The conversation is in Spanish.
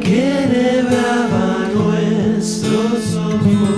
que nuestros ojos.